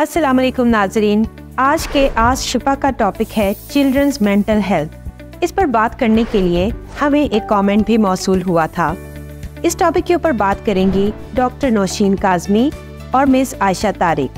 अस्सलाम वालेकुम नाजरीन। आज के आज शिफा का टॉपिक है चिल्ड्रंस मेंटल हेल्थ इस पर बात करने के लिए हमें एक कमेंट भी मौसू हुआ था। इस टॉपिक के ऊपर बात करेंगी डॉक्टर नौशीन काजमी और मिस आयशा तारिक।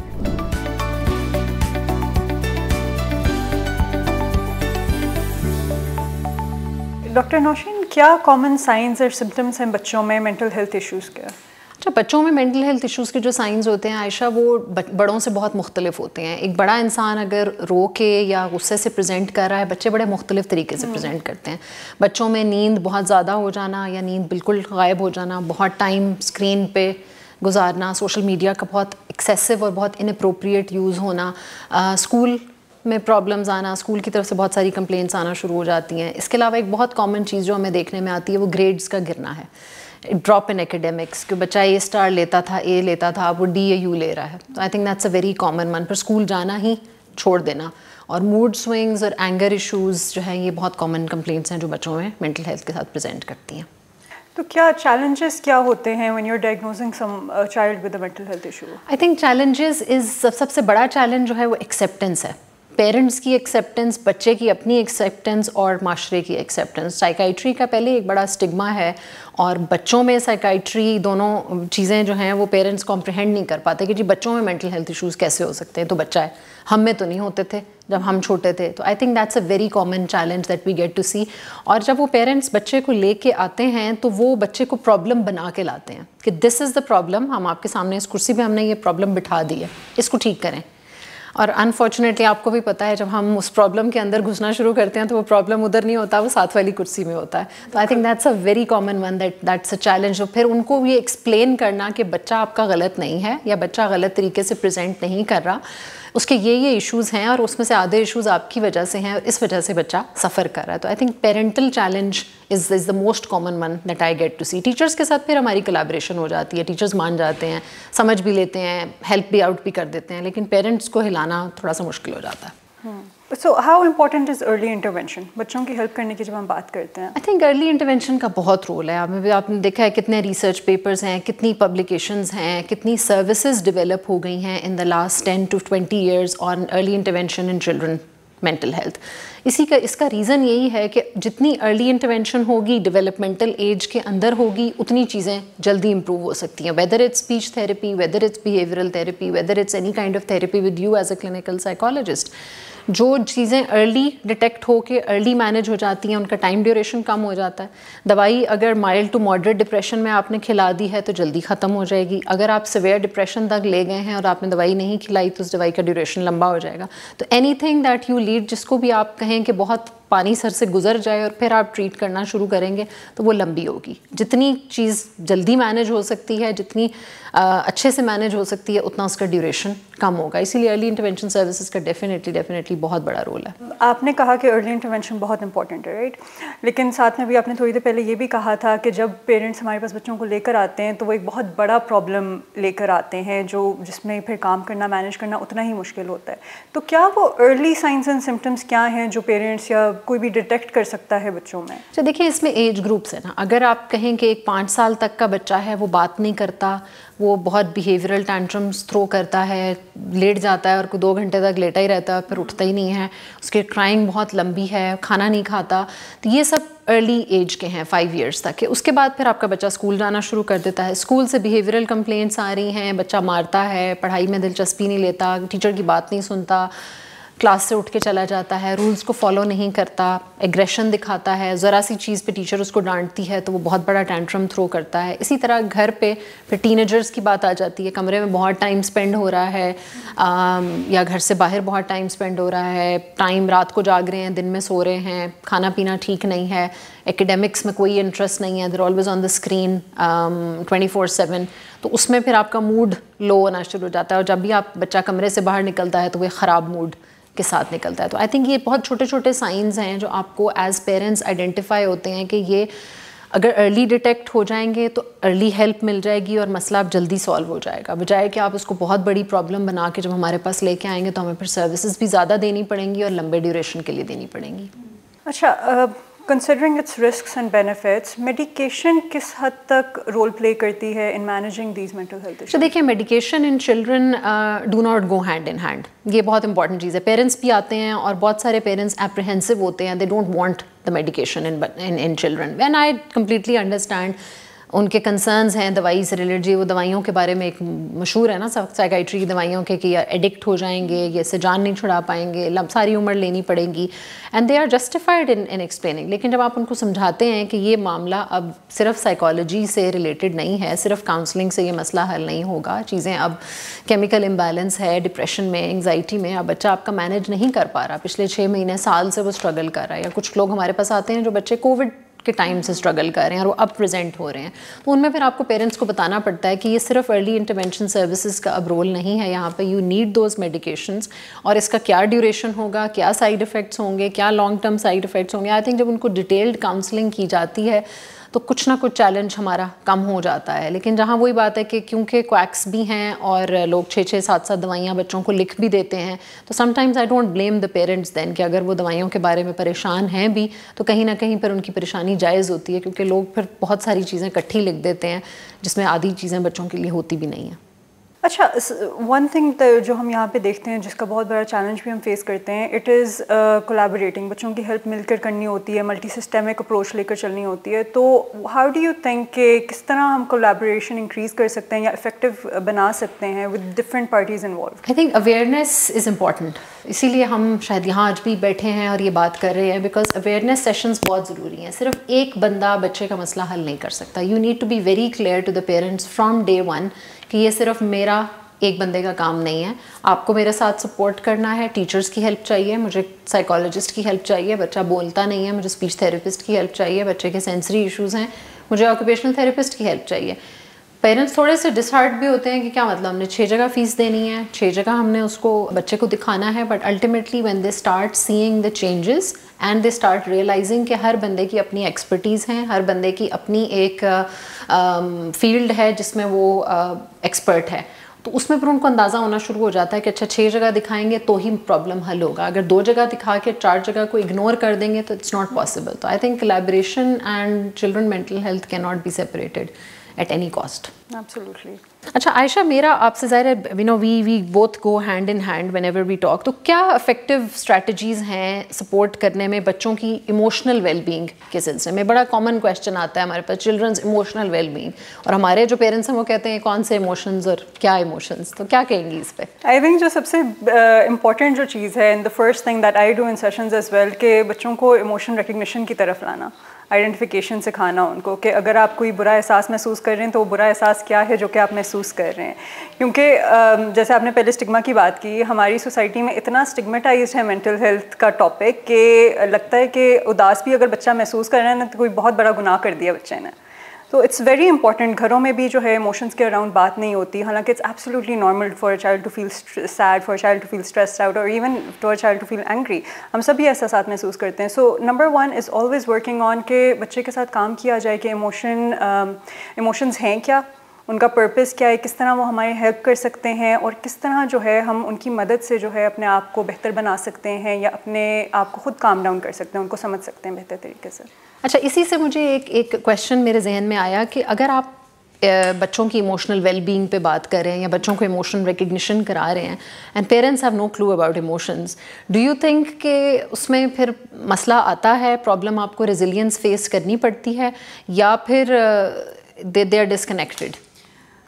डॉक्टर नौशीन, क्या कॉमन साइंस और सिम्टम्स हैं बच्चों में मेंटल हेल्थ इश्यूज़ के? अच्छा बच्चों में मेंटल हेल्थ इश्यूज़ के जो साइंस होते हैं आयशा वो बड़ों से बहुत मुख्तलिफ़ होते हैं। एक बड़ा इंसान अगर रो के या गुस्से से प्रेजेंट कर रहा है बच्चे बड़े मुख्तलिफ़ तरीके से प्रेजेंट हम्म। करते हैं। बच्चों में नींद बहुत ज़्यादा हो जाना या नींद बिल्कुल गायब हो जाना बहुत टाइम स्क्रीन पे गुजारना सोशल मीडिया का बहुत एक्सेसिव और बहुत इनअप्रोप्रिएट यूज़ होना स्कूल में प्रॉब्लम्स आना स्कूल की तरफ़ से बहुत सारी कंप्लेंट्स आना शुरू हो जाती हैं। इसके अलावा एक बहुत कॉमन चीज़ जो हमें देखने में आती है वो ग्रेड्स का गिरना है। ड्रॉप इन एकेडमिक्स कि बच्चा ए स्टार लेता था ए लेता था अब वो डी ए यू ले रहा है। तो I think that's a very common one पर स्कूल जाना ही छोड़ देना। और मूड स्विंग्स और एंगर इश्यूज़ जो है ये बहुत कॉमन कंप्लेंट्स हैं जो बच्चों में मेंटल हेल्थ के साथ प्रेजेंट करती हैं। तो क्या चैलेंजेस क्या होते हैं when you are diagnosing some child with a mental health issue I think challenges is सबसे बड़ा चैलेंज जो है वो एक्सेप्टेंस है। पेरेंट्स की एक्सेप्टेंस बच्चे की अपनी एक्सेप्टेंस और माशरे की एक्सेप्टेंस साइकाइट्री का पहले एक बड़ा स्टिग्मा है और बच्चों में साइकाइट्री दोनों चीज़ें जो हैं वो पेरेंट्स कॉम्प्रहेंड नहीं कर पाते कि जी बच्चों में मेंटल हेल्थ इश्यूज़ कैसे हो सकते हैं। तो बच्चा है, हम में तो नहीं होते थे जब हम छोटे थे। तो I think that's a very common challenge that we get to see और जब वो पेरेंट्स बच्चे को लेके आते हैं तो वो बच्चे को प्रॉब्लम बना के लाते हैं कि दिस इज़ द प्रॉब्लम हम आपके सामने इस कुर्सी पर हमने ये प्रॉब्लम बिठा दी है, इसको ठीक करें। और अनफॉर्चुनेटली आपको भी पता है, जब हम उस प्रॉब्लम के अंदर घुसना शुरू करते हैं तो वो प्रॉब्लम उधर नहीं होता, वो साथ वाली कुर्सी में होता है। तो I think that's a very common one that that's a challenge और फिर उनको ये एक्सप्लेन करना कि बच्चा आपका गलत नहीं है, या बच्चा गलत तरीके से प्रेजेंट नहीं कर रहा, उसके ये ये इश्यूज़ हैं, और उसमें से आधे इश्यूज़ आपकी वजह से हैं, और इस वजह से बच्चा सफ़र कर रहा है। तो I think parental challenge is is the most common one that I get to see teachers के साथ फिर हमारी कलाब्रेशन हो जाती है टीचर्स मान जाते हैं, समझ भी लेते हैं हेल्प भी आउट भी कर देते हैं, लेकिन पेरेंट्स को हिलाना थोड़ा सा मुश्किल हो जाता है. So how important is early intervention बच्चों की हेल्प करने की जब हम बात करते हैं। आई थिंक अर्ली इंटरवेंशन का बहुत रोल है। आपने आपने देखा है कितने रिसर्च पेपर्स हैं कितनी पब्लिकेशंस हैं कितनी सर्विसेज़ डेवलप हो गई हैं in the last ten to twenty years on early intervention in children mental health इसी का, इसका रीज़न यही है कि जितनी अर्ली इंटरवेंशन होगी डेवलपमेंटल एज के अंदर होगी, उतनी चीज़ें जल्दी इंप्रूव हो सकती हैं। Whether it's speech therapy whether it's behavioural therapy whether it's any kind of therapy with you as a clinical psychologist जो चीज़ें अर्ली डिटेक्ट हो के अर्ली मैनेज हो जाती हैं, उनका टाइम ड्यूरेशन कम हो जाता है। दवाई अगर माइल्ड टू मॉडरेट डिप्रेशन में आपने खिला दी है तो जल्दी ख़त्म हो जाएगी। अगर आप सवेयर डिप्रेशन तक ले गए हैं और आपने दवाई नहीं खिलाई तो उस दवाई का ड्यूरेशन लंबा हो जाएगा। तो anything that you lead जिसको भी आप कहें कि बहुत पानी सर से गुजर जाए और फिर आप ट्रीट करना शुरू करेंगे तो वो लंबी होगी। जितनी चीज़ जल्दी मैनेज हो सकती है, जितनी अच्छे से मैनेज हो सकती है, उतना उसका ड्यूरेशन कम होगा। इसीलिए अर्ली इंटरवेंशन सर्विसेज़ का डेफिनेटली डेफिनेटली बहुत बड़ा रोल है। आपने कहा कि अर्ली इंटरवेंशन बहुत इंपॉर्टेंट है राइट लेकिन साथ में भी आपने थोड़ी देर पहले ये भी कहा था कि जब पेरेंट्स हमारे पास बच्चों को लेकर आते हैं तो वो एक बहुत बड़ा प्रॉब्लम लेकर आते हैं, जो जिसमें फिर काम करना मैनेज करना उतना ही मुश्किल होता है। तो क्या वो अर्ली साइंस एंड सिम्टम्स क्या हैं, जो पेरेंट्स या कोई भी डिटेक्ट कर सकता है बच्चों में। तो देखिए इसमें एज ग्रुप्स है ना। अगर आप कहें कि एक पाँच साल तक का बच्चा है वो बात नहीं करता वो बहुत बिहेवियरल टैंट्रम्स थ्रो करता है लेट जाता है और कोई दो घंटे तक लेटा ही रहता है फिर उठता ही नहीं है उसकी क्राइंग बहुत लंबी है खाना नहीं खाता तो ये सब अर्ली एज के हैं फाइव इयर्स तक के। उसके बाद फिर आपका बच्चा स्कूल जाना शुरू कर देता है। स्कूल से बिहेवियरल कंप्लेंट्स आ रही हैं बच्चा मारता है पढ़ाई में दिलचस्पी नहीं लेता टीचर की बात नहीं सुनता क्लास से उठ के चला जाता है रूल्स को फॉलो नहीं करता एग्रेशन दिखाता है ज़रा सी चीज़ पे टीचर उसको डांटती है तो वो बहुत बड़ा टेंट्रम थ्रो करता है। इसी तरह घर पे फिर टीनेजर्स की बात आ जाती है कमरे में बहुत टाइम स्पेंड हो रहा है आ, या घर से बाहर बहुत टाइम स्पेंड हो रहा है टाइम रात को जाग रहे हैं दिन में सो रहे हैं खाना पीना ठीक नहीं है एकेडमिक्स में कोई इंटरेस्ट नहीं है they're always on the screen twenty four seven तो उसमें फिर आपका मूड लो होना शुरू हो जाता है और जब भी आप बच्चा कमरे से बाहर निकलता है तो वह ख़राब मूड के साथ निकलता है। तो आई थिंक ये बहुत छोटे छोटे साइंस हैं जो आपको एज पेरेंट्स आइडेंटिफाई होते हैं कि ये अगर अर्ली डिटेक्ट हो जाएँगे तो अर्ली हेल्प मिल जाएगी और मसला आप जल्दी सॉल्व हो जाएगा। बजाय कि आप उसको बहुत बड़ी प्रॉब्लम बना के जब हमारे पास लेके आएँगे तो हमें फिर सर्विसेज़ भी ज़्यादा देनी पड़ेंगी और लंबे ड्यूरेशन के लिए देनी पड़ेंगी। अच्छा considering it's risk and benefits medication किस हद तक रोल प्ले करती है in managing these mental health तो देखिए medication in children do not go hand in hand ये बहुत इंपॉर्टेंट चीज़ है। पेरेंट्स भी आते हैं और बहुत सारे पेरेंट्स apprehensive होते हैं। They don't want the medication in in in children when I completely understand उनके कंसर्न्स हैं, दवाई से रिलेटेड जी वो दवाइयों के बारे में एक मशहूर है ना साइकाइट्री की दवाइयों के कि एडिक्ट हो जाएँगे, ये इससे जान नहीं छुड़ा पाएँगे, लम सारी उम्र लेनी पड़ेगी। And they are justified in in explaining लेकिन जब आप उनको समझाते हैं कि ये मामला अब सिर्फ़ साइकोलॉजी से रिलेटेड नहीं है, सिर्फ़ काउंसलिंग से ये मसला हल नहीं होगा, चीज़ें अब केमिकल इम्बैलेंस है डिप्रेशन में एंगजाइटी में, अब बच्चा आपका मैनेज नहीं कर पा रहा। पिछले छः महीने साल से वो स्ट्रगल कर रहा है। या कुछ लोग हमारे पास आते हैं जो बच्चे कोविड के टाइम से स्ट्रगल कर रहे हैं और वो अब प्रेजेंट हो रहे हैं। तो उनमें फिर आपको पेरेंट्स को बताना पड़ता है कि ये सिर्फ़ अर्ली इंटरवेंशन सर्विसेज़ का अब रोल नहीं है। यहाँ पे यू नीड दोज मेडिकेशंस और इसका क्या ड्यूरेशन होगा, क्या साइड इफ़ेक्ट्स होंगे, क्या लॉन्ग टर्म साइड इफ़ेक्ट्स होंगे। आई थिंक जब उनको डिटेल्ड काउंसलिंग की जाती है तो कुछ ना कुछ चैलेंज हमारा कम हो जाता है। लेकिन जहाँ वही बात है कि क्योंकि क्वैक्स भी हैं और लोग छः छः सात सात दवाइयाँ बच्चों को लिख भी देते हैं तो sometimes I don't blame the parents then कि अगर वो दवाइयों के बारे में परेशान हैं भी तो कहीं ना कहीं पर उनकी परेशानी जायज़ होती है, क्योंकि लोग फिर बहुत सारी चीज़ें इकट्ठी लिख देते हैं, जिसमें आधी चीज़ें बच्चों के लिए होती भी नहीं हैं। अच्छा वन थिंग जो हम यहाँ पे देखते हैं, जिसका बहुत बड़ा चैलेंज भी हम फेस करते हैं इट इज़ कोलैबोरेटिंग बच्चों की हेल्प मिलकर करनी होती है मल्टी सिस्टमिक अप्रोच लेकर चलनी होती है. तो हाउ डू यू थिंक कि किस तरह हम कोलैबोरेशन इंक्रीज़ कर सकते हैं या इफ़ेक्टिव बना सकते हैं with different parties involve I think awareness is important इसीलिए हम शायद यहाँ आज भी बैठे हैं और ये बात कर रहे हैं बिकॉज़ अवेयरनेस सेशंस बहुत ज़रूरी हैं। सिर्फ़ एक बंदा बच्चे का मसला हल नहीं कर सकता। You need to be very clear to the parents from day one कि ये सिर्फ़ मेरा एक बंदे का काम नहीं है। आपको मेरे साथ सपोर्ट करना है टीचर्स की हेल्प चाहिए, मुझे साइकोलॉजिस्ट की हेल्प चाहिए, बच्चा बोलता नहीं है, मुझे स्पीच थेरेपिस्ट की हेल्प चाहिए, बच्चे के सेंसरी इश्यूज़ हैं, मुझे ऑक्यूपेशनल थेरेपिस्ट की हेल्प चाहिए। पेरेंट्स थोड़े से डिसहार्ट भी होते हैं कि क्या मतलब हमने छः जगह फ़ीस देनी है छः जगह हमने उसको बच्चे को दिखाना है but ultimately when they start seeing the changes and they start realising कि हर बंदे की अपनी एक्सपर्टीज़ हैं हर बंदे की अपनी एक फ़ील्ड uh, um, है जिसमें वो एक्सपर्ट uh, है तो उसमें फिर उनको अंदाज़ा होना शुरू हो जाता है कि अच्छा छः जगह दिखाएँगे तो ही प्रॉब्लम हल होगा। अगर दो जगह दिखा के चार जगह को इग्नोर कर देंगे तो इट्स नॉट पॉसिबल तो I think collaboration and children mental health can not be separated at any cost absolutely अच्छा आयशा मेरा आपसे ज़ाहिर है we know we we both go hand in hand whenever we talk तो क्या इफ़ेक्टिव स्ट्रैटेजीज़ हैं support करने में बच्चों की इमोशनल वेलबींग के सिलसिले में? बड़ा कॉमन क्वेश्चन आता है हमारे पास चिल्ड्रंस इमोशनल वेलबींग और हमारे जो पेरेंट्स हैं वो कहते हैं कौन से इमोशंस और क्या इमोशंस तो क्या कहेंगी इस पर आई थिंक जो सबसे इंपॉर्टेंट uh, जो चीज़ है in the first thing that I do in sessions as well के बच्चों को इमोशन रिकग्निशन की तरफ़ लाना। आइडेंटिफिकेशन सिखाना उनको कि अगर आप कोई बुरा एहसास महसूस कर रहे हैं तो वो बुरा एहसास क्या है जो कि आप महसूस कर रहे हैं? क्योंकि जैसे आपने पहले स्टिग्मा की बात की, हमारी सोसाइटी में इतना स्टिग्मेटाइज है मेंटल हेल्थ का टॉपिक कि लगता है कि उदास भी अगर बच्चा महसूस कर रहा है ना तो कोई बहुत बड़ा गुनाह कर दिया बच्चे ने। तो इट्स वेरी इंपॉर्टेंट घरों में भी जो है इमोशंस के अराउंड बात नहीं होती। हालाँकि it's absolutely normal for a child to feel sad for child to feel stressed out और even for child to feel angry हम सभी एहसास महसूस करते हैं। So number one is always working on के बच्चे के साथ काम किया जाए कि इमोशन इमोशंस um, हैं क्या? उनका पर्पस क्या है? किस तरह वो हमारी हेल्प कर सकते हैं? और किस तरह जो है हम उनकी मदद से जो है अपने आप को बेहतर बना सकते हैं या अपने आप को खुद काम डाउन कर सकते हैं? उनको समझ सकते हैं बेहतर तरीके से। अच्छा इसी से मुझे एक एक क्वेश्चन मेरे जहन में आया कि अगर आप बच्चों की इमोशनल वेलबींग पे बात कर रहे हैं या बच्चों को इमोशनल रिकग्निशन करा रहे हैं and parents have no clue about emotions do you think कि उसमें फिर मसला आता है प्रॉब्लम आपको रेजिलियंस फेस करनी पड़ती है, या फिर they they are disconnected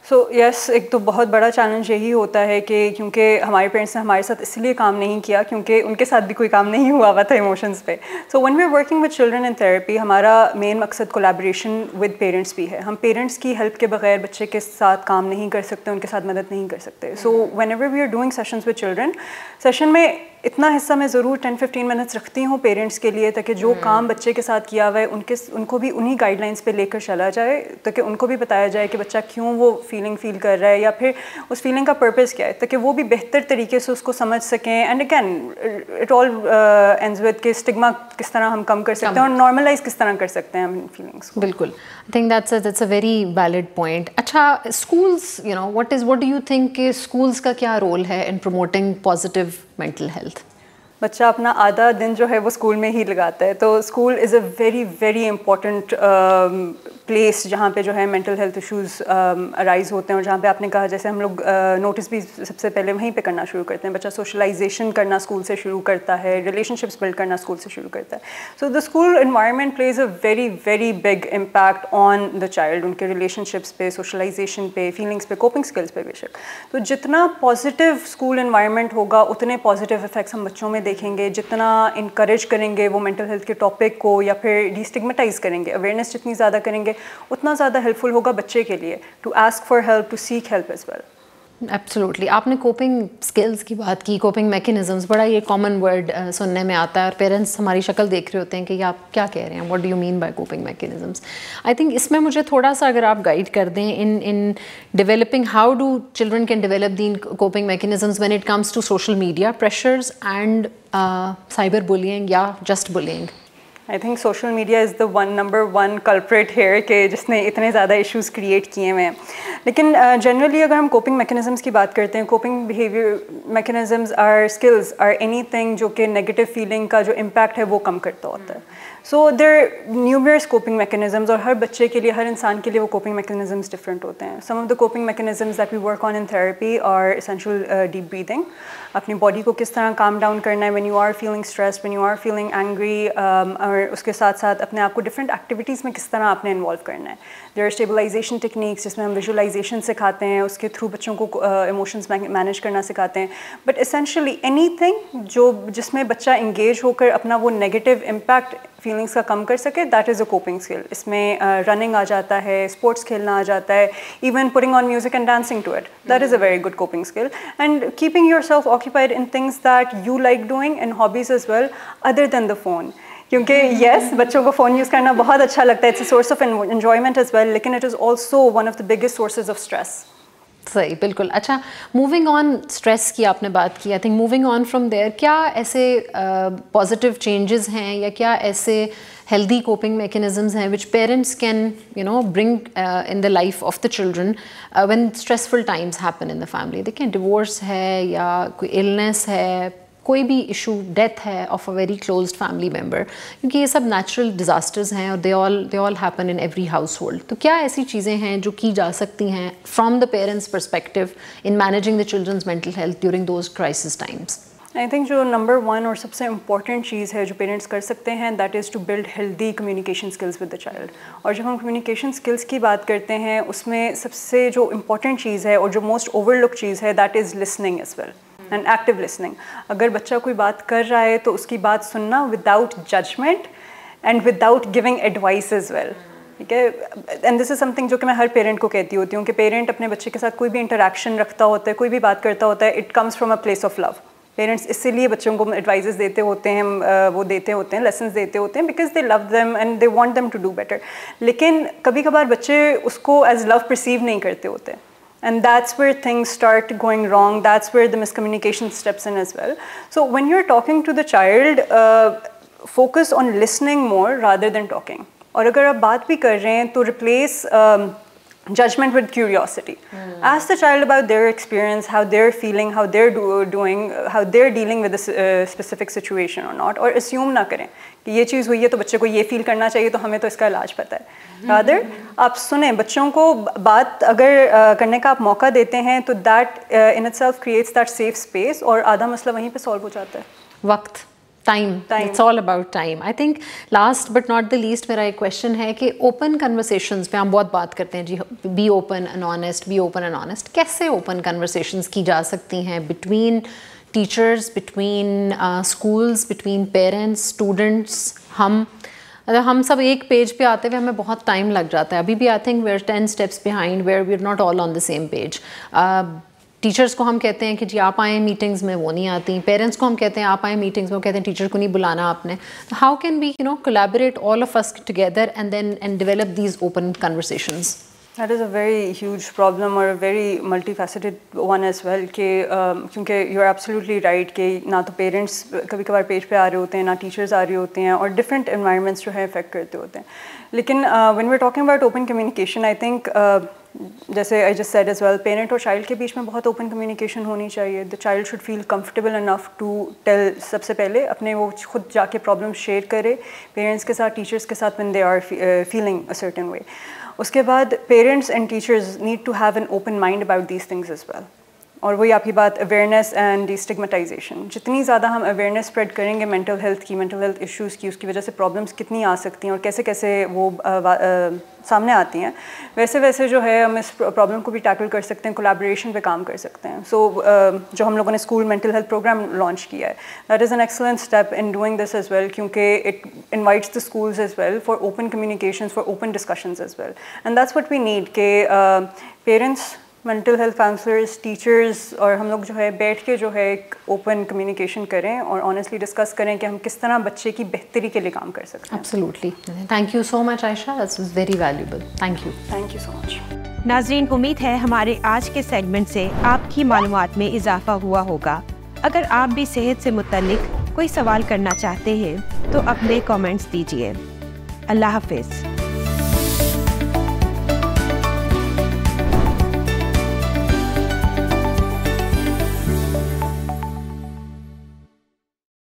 so so, yes yes, एक तो बहुत बड़ा चैलेंज यही होता है कि क्योंकि हमारे पेरेंट्स ने हमारे साथ इसलिए काम नहीं किया क्योंकि उनके साथ भी कोई काम नहीं हुआ हुआ था इमोशंस पे। So when we are working with children in therapy हमारा मेन मकसद कोलैबोरेशन विद पेरेंट्स भी है। हम पेरेंट्स की हेल्प के बगैर बच्चे के साथ काम नहीं कर सकते उनके साथ मदद नहीं कर सकते। So whenever we are doing sessions with children session में इतना हिस्सा मैं ज़रूर टेन फिफ्टीन मिनट्स रखती हूँ पेरेंट्स के लिए ताकि जो हम्म। काम बच्चे के साथ किया हुआ है उनके उनको भी उन्हीं गाइडलाइंस पे लेकर चला जाए ताकि उनको भी बताया जाए कि बच्चा क्यों वो फीलिंग फील कर रहा है या फिर उस फीलिंग का पर्पज़ क्या है ताकि वो भी बेहतर तरीके से उसको समझ सकें। And again it all end with के स्टिग्मा किस तरह हम कम कर सकते हैं और नॉर्मलाइज किस तरह कर सकते हैं हम इन फीलिंग्स बिल्कुल। I think that's that's a very valid point अच्छा schools you know what is what do you think के स्कूल्स का क्या रोल है in promoting positive mental health बच्चा अपना आधा दिन जो है वो स्कूल में ही लगाता है। तो school is a very very important place जहाँ पे जो है मेंटल हेल्थ इश्यूज़ अराइज होते हैं और जहाँ पे आपने कहा जैसे हम लोग नोटिस uh, भी सबसे पहले वहीं पे करना शुरू करते हैं। बच्चा सोशलाइजेशन करना स्कूल से शुरू करता है रिलेशनशिप्स बिल्ड करना स्कूल से शुरू करता है। So the school environment plays a very very big impact on the child उनके रिलेशनशिप्स पे सोशलाइजेशन पे फीलिंग्स पे कोपिंग स्किल्स पे बेशक। तो जितना पॉजिटिव स्कूल इन्वायरमेंट होगा उतने पॉजिटिव इफेक्ट्स हम बच्चों में देखेंगे। जितना इंकरेज करेंगे वो मेंटल हेल्थ के टॉपिक को या फिर डिस्टिगमेटाइज करेंगे। अवेयरनेस जितनी ज़्यादा करेंगे उतना ज़्यादा हेल्पफुल होगा बच्चे के लिए to ask for help to seek help as well absolutely आपने कोपिंग स्किल्स की बात की कोपिंग मैकेनिज्म्स बड़ा ये कॉमन वर्ड सुनने में आता है और पेरेंट्स हमारी शक्ल देख रहे होते हैं कि आप क्या कह रहे हैं what do you mean by coping mechanisms I think इसमें मुझे थोड़ा सा अगर आप गाइड कर दें in in developing how do children can develop the coping mechanisms when it comes to social media pressures and cyber bullying या just bullying I think social media is the one number one culprit here के जिसने इतने ज़्यादा issues create किए हुए हैं। लेकिन generally uh, अगर हम कोपिंग मैकेनिज़म्स की बात करते हैं coping behaviour mechanisms or skills or any जो कि नेगेटिव फीलिंग का जो इम्पैक्ट है वो कम करता होता है। सो देर न्यूमियर्स कोपिंग मैकेनिज़म्स और हर बच्चे के लिए हर इंसान के लिए वो कोपिंग मैकेनिज़म्स डिफरेंट होते हैं। Some of the coping mechanisms that we work on in therapy और एसेंशियल डीप ब्रीदिंग अपनी बॉडी को किस तरह काम डाउन करना है when you are feeling stress when you are feeling angry और उसके साथ साथ अपने आप को डिफरेंट एक्टिविटीज़ में किस तरह आपने इन्वॉल्व करना है। देर आर स्टेबलाइजेशन टेक्निक्स जिसमें हम विजुअलाइजेशन सिखाते हैं उसके थ्रू बच्चों को इमोशंस मैनेज करना सिखाते हैं। बट इसेंशली एनी जो जिसमें बच्चा इंगेज होकर अपना वो नेगेटिव इम्पैक्ट फीलिंग्स का कम कर सके that is a coping skill इसमें रनिंग uh, आ जाता है स्पोर्ट्स खेलना आ जाता है even putting on music and dancing to it that is a very good coping skill and keeping yourself occupied in things that you like doing in hobbies as well other than the phone क्योंकि yes बच्चों को phone use करना बहुत अच्छा लगता है। It's a source of enjoyment as well लेकिन it is also one of the biggest sources of stress सही बिल्कुल। अच्छा मूविंग ऑन स्ट्रेस की आपने बात की। I think moving on from there क्या ऐसे पॉजिटिव uh, चेंजेस हैं या क्या ऐसे हेल्दी कोपिंग mechanisms हैं which parents can you know bring in the life of the children when stressful times happen in the family देखिए divorce है या कोई इलनेस है कोई भी इशू डेथ है of a very close family member क्योंकि ये सब नेचुरल डिज़ास्टर्स हैं और they all they all happen in every household तो क्या ऐसी चीज़ें हैं जो की जा सकती हैं from the parents perspective in managing the children's mental health during those crisis times I think जो नंबर वन और सबसे इंपॉर्टेंट चीज़ है जो पेरेंट्स कर सकते हैं that is to build healthy communication skills with the child और जब हम कम्युनिकेशन स्किल्स की बात करते हैं, उसमें सबसे जो इंपॉर्टेंट चीज़ है और जो मोस्ट ओवरलुक चीज़ है that is listening as well and active listening अगर बच्चा कोई बात कर रहा है तो उसकी बात सुनना without judgement and without giving advice is well ठीक है? एंड दिस इज़ समथिंग जो कि मैं हर पेरेंट को कहती होती हूँ कि पेरेंट अपने बच्चे के साथ कोई भी इंटरेक्शन रखता होता है, कोई भी बात करता होता है it comes from a place of love parents इसीलिए बच्चों को एडवाइजेस देते होते हैं वो देते होते हैं लेसन देते होते हैं because they love them and they want them to do better लेकिन कभी कभार बच्चे उसको एज लव परसीव नहीं करते होते। and that's where things start going wrong that's where the miscommunication steps in as well so when you're talking to the child uh, focus on listening more rather than talking और अगर आप बात भी कर रहे हैं तो replace um, judgment with curiosity. Mm. Ask the child about their experience, how they're feeling, how they're do, doing, how they're dealing with a uh, specific situation or not, और assume ना करें कि ये चीज़ हुई है तो बच्चे को ये फील करना चाहिए तो हमें तो इसका इलाज पता है रादर hmm. आप सुने बच्चों को बात अगर uh, करने का आप मौका देते हैं तो that in itself creates that safe space और आधा मसला वहीं पे सॉल्व हो जाता है वक्त time it's all about time I think last but not the least मेरा एक क्वेश्चन है कि ओपन कन्वर्सेशन पे हम बहुत बात करते हैं। जी be open and honest be open and honest कैसे ओपन कन्वर्सेशन की जा सकती हैं between teachers between schools between parents students हम? अगर हम सब एक पेज पे आते हुए हमें बहुत टाइम लग जाता है। अभी भी I think we're ten steps behind where we are not all on the same page teachers को हम कहते हैं कि जी, आप आएँ मीटिंग्स में, वो नहीं आती। पेरेंट्स को हम कहते हैं, आप आएँ मीटिंग्स में, वो कहते हैं, टीचर को नहीं बुलाना आपने। तो how can we you know collaborate all of us together and then and develop these open conversations That is a very huge problem or a very multifaceted one as well कि um, क्योंकि you are absolutely right कि ना तो parents कभी कभार page पे आ रहे होते हैं ना टीचर्स आ रहे होते हैं और डिफरेंट इन्वायरमेंट्स जो है इफ़ेक्ट करते होते हैं। लेकिन when we talking about open communication I think जैसे I just said as well parent और चाइल्ड के बीच में बहुत ओपन कम्युनिकेशन होनी चाहिए। The child should feel comfortable enough to tell सबसे पहले अपने वो खुद जाके प्रॉब्लम शेयर करे। पेरेंट्स के साथ टीचर्स के साथ when they are feeling a certain way उसके बाद parents and teachers need to have an open mind about these things as well और वही आपकी बात अवेयरनेस एंड डिस्टिगमेटाइजेशन जितनी ज़्यादा हम अवेयरनेस स्प्रेड करेंगे मेंटल हेल्थ की मेंटल हेल्थ इश्यूज़ की उसकी वजह से प्रॉब्लम्स कितनी आ सकती हैं और कैसे कैसे वो आ, आ, सामने आती हैं वैसे वैसे जो है हम इस प्रॉब्लम को भी टैकल कर सकते हैं कोलैबोरेशन पे काम कर सकते हैं. सो so, जो हम लोगों ने school mental health program launch किया है that is an excellent step in doing this as well क्योंकि it invites the schools as well for open communication for open discussions as well and that's what we need के parents mental health counsellors teachers और हम लोग जो है बैठ के जो है एक ओपन कम्युनिकेशन करें और ऑनेस्टली डिस्कस करें कि हम किस तरह बच्चे की बेहतरी के लिए काम कर सकते हैं। Absolutely thank you so much Ayesha that's very valuable thank you thank you so much Nazreen उम्मीद है हमारे आज के सेगमेंट से आपकी मालूमात में इजाफा हुआ होगा। अगर आप भी सेहत से मुतलिक कोई सवाल करना चाहते हैं तो अपने कमेंट्स दीजिए। अल्लाह हाफिज़।